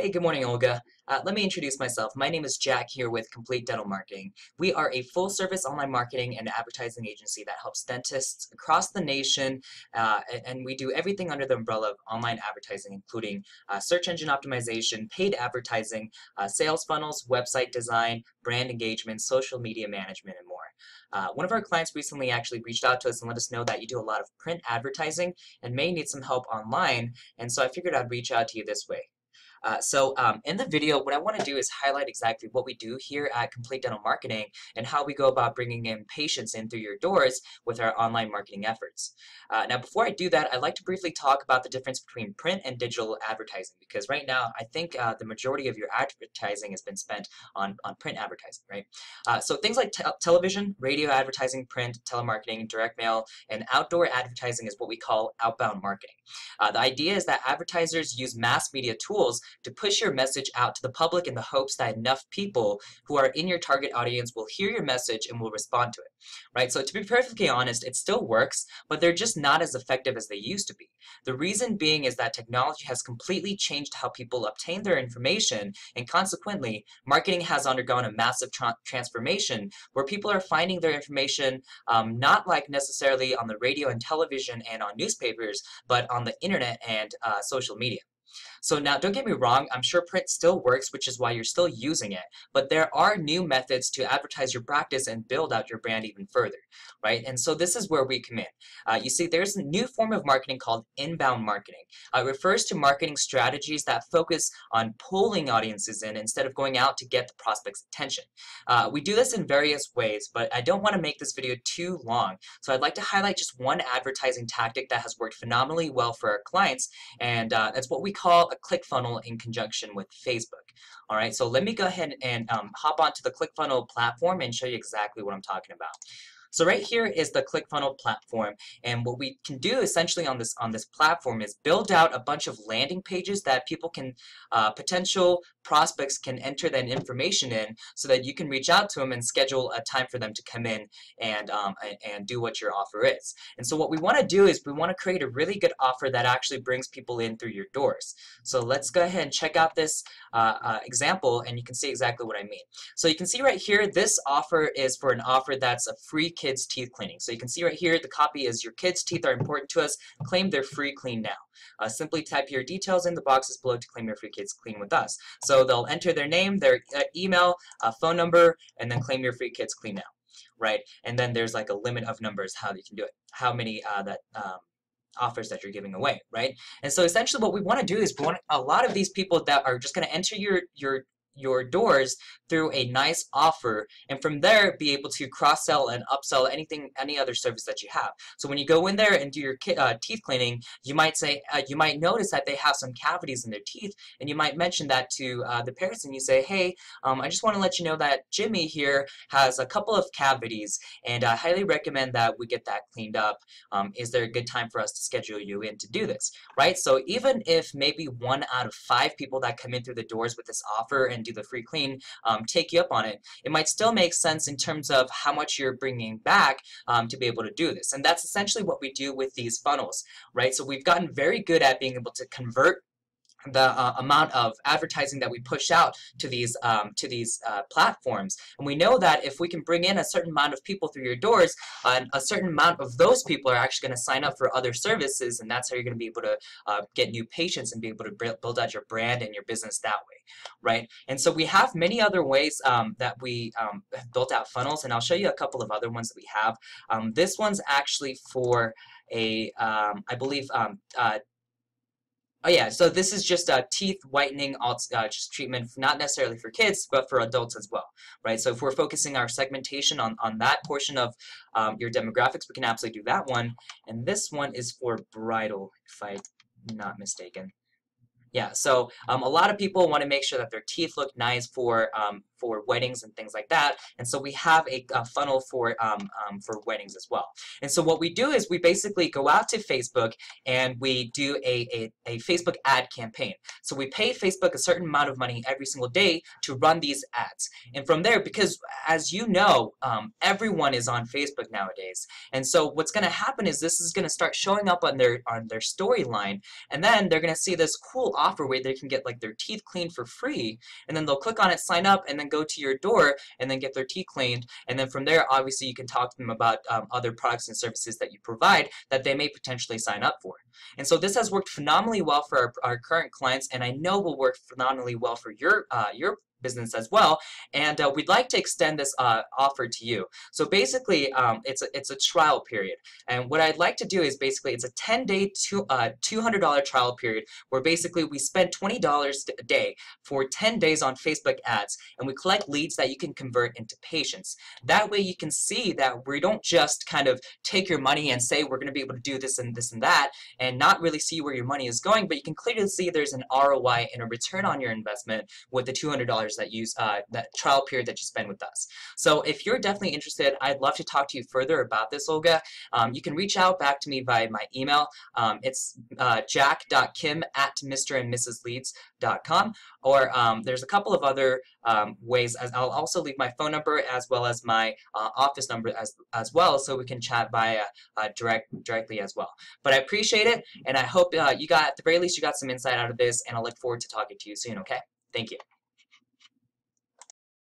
Hey, good morning, Olga. Uh, let me introduce myself. My name is Jack here with Complete Dental Marketing. We are a full-service online marketing and advertising agency that helps dentists across the nation, uh, and we do everything under the umbrella of online advertising, including uh, search engine optimization, paid advertising, uh, sales funnels, website design, brand engagement, social media management, and more. Uh, one of our clients recently actually reached out to us and let us know that you do a lot of print advertising and may need some help online, and so I figured I'd reach out to you this way. Uh, so um, in the video, what I want to do is highlight exactly what we do here at Complete Dental Marketing and how we go about bringing in patients in through your doors with our online marketing efforts. Uh, now, before I do that, I'd like to briefly talk about the difference between print and digital advertising because right now, I think uh, the majority of your advertising has been spent on, on print advertising, right? Uh, so things like te television, radio advertising, print, telemarketing, direct mail, and outdoor advertising is what we call outbound marketing. Uh, the idea is that advertisers use mass media tools to push your message out to the public in the hopes that enough people who are in your target audience will hear your message and will respond to it, right? So to be perfectly honest, it still works, but they're just not as effective as they used to be. The reason being is that technology has completely changed how people obtain their information, and consequently, marketing has undergone a massive tra transformation where people are finding their information um, not like necessarily on the radio and television and on newspapers, but on the internet and uh, social media. So now, don't get me wrong, I'm sure print still works, which is why you're still using it, but there are new methods to advertise your practice and build out your brand even further, right? And so this is where we come in. Uh, you see, there's a new form of marketing called inbound marketing. Uh, it refers to marketing strategies that focus on pulling audiences in instead of going out to get the prospect's attention. Uh, we do this in various ways, but I don't want to make this video too long, so I'd like to highlight just one advertising tactic that has worked phenomenally well for our clients, and uh, that's what we call a ClickFunnels in conjunction with Facebook. All right, so let me go ahead and um, hop onto the ClickFunnels platform and show you exactly what I'm talking about. So right here is the ClickFunnels platform, and what we can do essentially on this on this platform is build out a bunch of landing pages that people can, uh, potential prospects can enter that information in, so that you can reach out to them and schedule a time for them to come in and um, and do what your offer is. And so what we want to do is we want to create a really good offer that actually brings people in through your doors. So let's go ahead and check out this uh, uh, example, and you can see exactly what I mean. So you can see right here, this offer is for an offer that's a free kids teeth cleaning. So you can see right here, the copy is your kids' teeth are important to us. Claim their free clean now. Uh, simply type your details in the boxes below to claim your free kids clean with us. So they'll enter their name, their uh, email, uh, phone number, and then claim your free kids clean now. Right? And then there's like a limit of numbers how you can do it. How many uh, that um, offers that you're giving away, right? And so essentially what we want to do is we want a lot of these people that are just going to enter your your your doors through a nice offer and from there be able to cross-sell and upsell anything any other service that you have. So when you go in there and do your uh, teeth cleaning you might say uh, you might notice that they have some cavities in their teeth and you might mention that to uh, the parents and you say hey um, I just want to let you know that Jimmy here has a couple of cavities and I highly recommend that we get that cleaned up. Um, is there a good time for us to schedule you in to do this? Right? So even if maybe one out of five people that come in through the doors with this offer and do the free clean um, take you up on it, it might still make sense in terms of how much you're bringing back um, to be able to do this. And that's essentially what we do with these funnels, right? So we've gotten very good at being able to convert the uh, amount of advertising that we push out to these um, to these uh, platforms. And we know that if we can bring in a certain amount of people through your doors uh, a certain amount of those people are actually going to sign up for other services and that's how you're going to be able to uh, get new patients and be able to build out your brand and your business that way right? And so we have many other ways um, that we um, have built out funnels and I'll show you a couple of other ones that we have. Um, this one's actually for a um, I believe um, uh, Oh yeah, so this is just a teeth whitening uh, just treatment, not necessarily for kids, but for adults as well, right? So if we're focusing our segmentation on, on that portion of um, your demographics, we can absolutely do that one. And this one is for bridal, if I'm not mistaken. Yeah, so um, a lot of people want to make sure that their teeth look nice for um, for weddings and things like that, and so we have a, a funnel for um, um, for weddings as well. And so what we do is we basically go out to Facebook and we do a, a, a Facebook ad campaign. So we pay Facebook a certain amount of money every single day to run these ads, and from there, because as you know, um, everyone is on Facebook nowadays, and so what's going to happen is this is going to start showing up on their on their storyline, and then they're going to see this cool offer where they can get like their teeth cleaned for free, and then they'll click on it, sign up, and then go to your door and then get their teeth cleaned, and then from there, obviously, you can talk to them about um, other products and services that you provide that they may potentially sign up for. And so this has worked phenomenally well for our, our current clients, and I know will work phenomenally well for your uh, your business as well and uh, we'd like to extend this uh, offer to you. So basically um, it's a it's a trial period and what I'd like to do is basically it's a 10 day two, uh, $200 trial period where basically we spend $20 a day for 10 days on Facebook ads and we collect leads that you can convert into patients. That way you can see that we don't just kind of take your money and say we're gonna be able to do this and this and that and not really see where your money is going but you can clearly see there's an ROI and a return on your investment with the $200 that use uh, that trial period that you spend with us. So if you're definitely interested, I'd love to talk to you further about this, Olga. Um, you can reach out back to me via my email. Um, it's uh, jack.kim at Mr. and Mrs. Leads.com. Or um, there's a couple of other um, ways. As I'll also leave my phone number as well as my uh, office number as, as well so we can chat via uh, direct directly as well. But I appreciate it, and I hope uh, you got, at the very least, you got some insight out of this, and I look forward to talking to you soon, okay? Thank you.